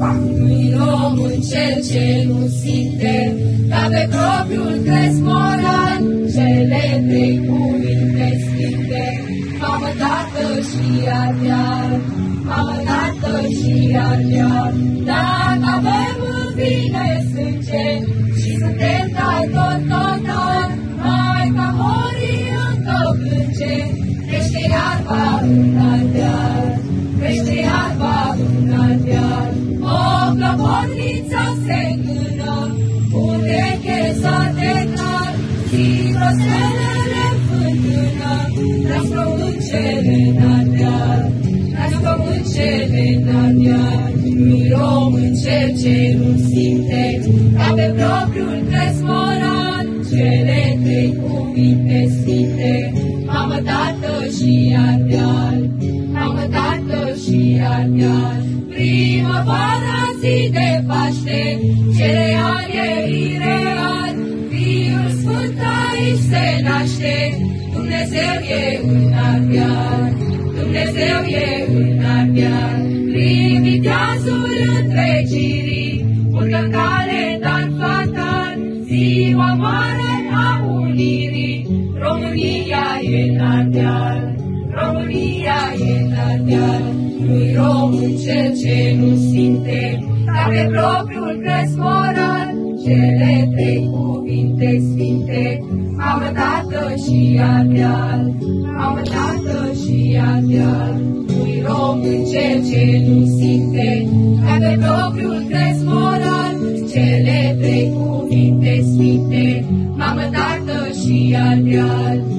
Nu-i omul cel ce nu simte, ca pe propriul cresc moral, cele trei cuvinte sfinte, Mamă, Tată și Ardeal, Mamă, Tată și Ardeal, dacă avem în bine sânge și suntem dai tot total, mai ca morii încă plânge, crește iarba în clopotniță se încână, ureche să te car, zi prostelele în fântână, Răspămâncele n-ardeal, răspămâncele n-ardeal, Nu-i om în cel ce nu simte, ca pe propriul cresc moral, cele trei cuvinte sfinte, Mamă, Tată și Ardeal, Mamă, Tată și Ardeal, primăvara zi de Paște, cereal e ireal, Fiul Sfânt aici se naște, Dumnezeu e în Ardeal, Dumnezeu e în Ardeal, Priviteazul întregirii, urcă calendar fatal, ziua mare a unirii, România e în Ardeal, România e în Ardeal, nu-i român cel ce nu simte, ca pe propriul cresc moral, cele trei cuvinte sfinte, Mamă, Tată și Ardeal, Mamă, Tată și Ardeal, Nu-i român cel ce nu simte, ca pe propriul cresc moral, cele trei cuvinte sfinte, Mamă, Tată și Ardeal.